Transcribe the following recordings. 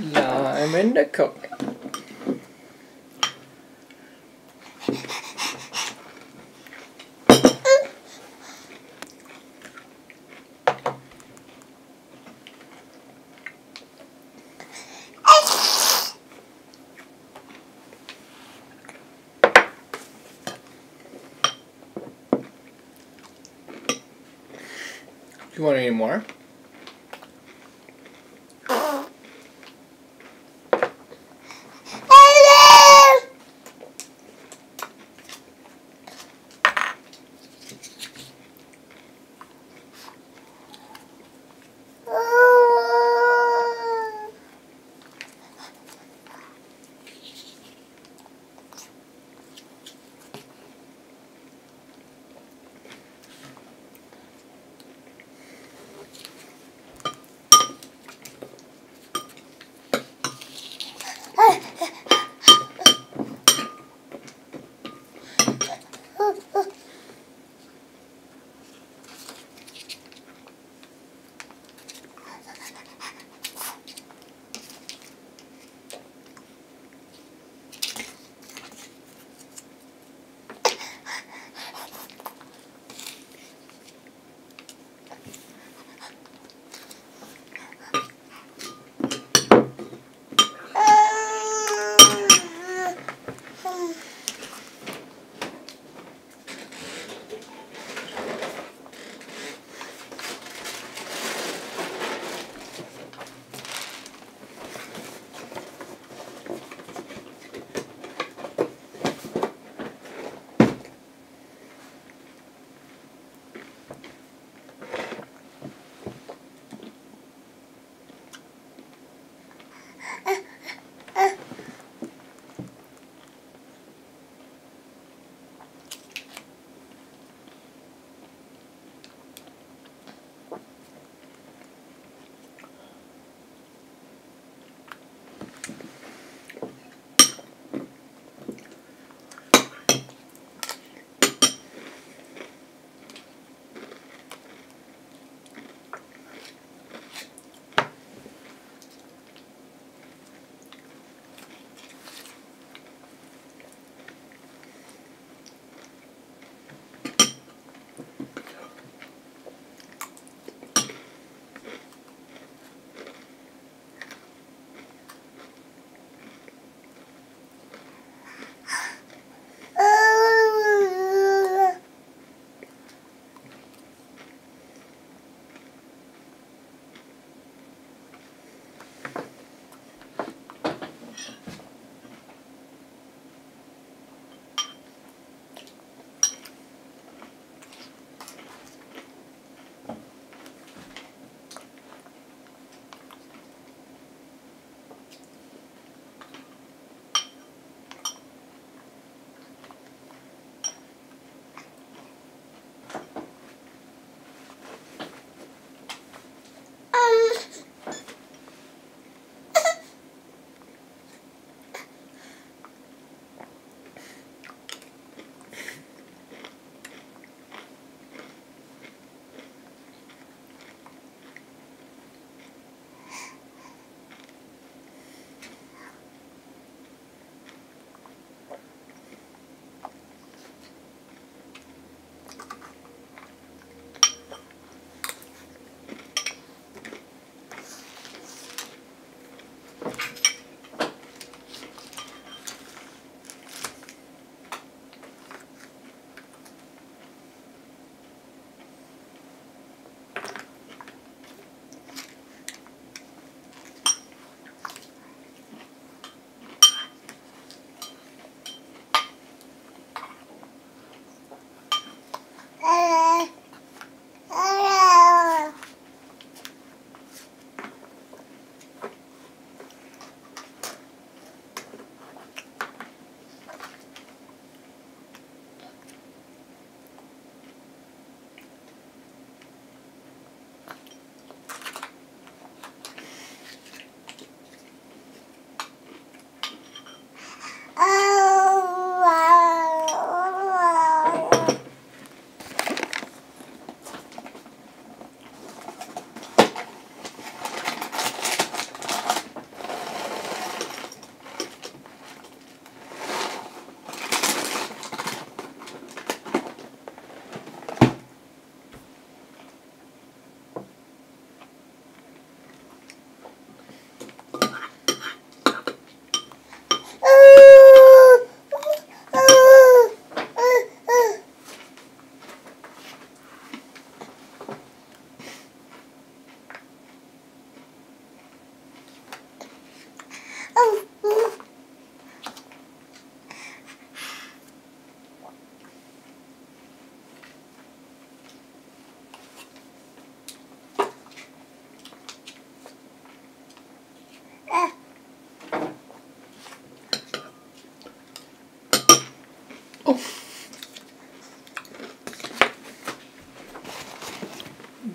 Lime in the cook. Do you want any more?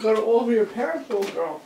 Go over your parents, little girl.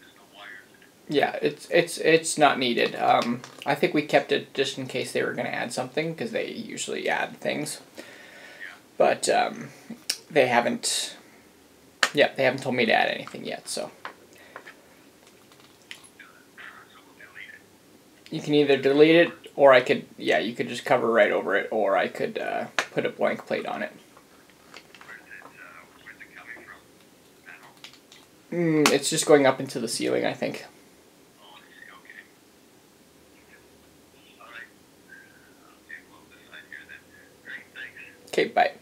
There's no wires in it? Yeah, it's it's it's not needed. Um, I think we kept it just in case they were gonna add something because they usually add things. But um, they haven't, yeah, they haven't told me to add anything yet, so. You can either delete it, or I could, yeah, you could just cover right over it, or I could uh, put a blank plate on it. Mm, it's just going up into the ceiling, I think. Okay, bye.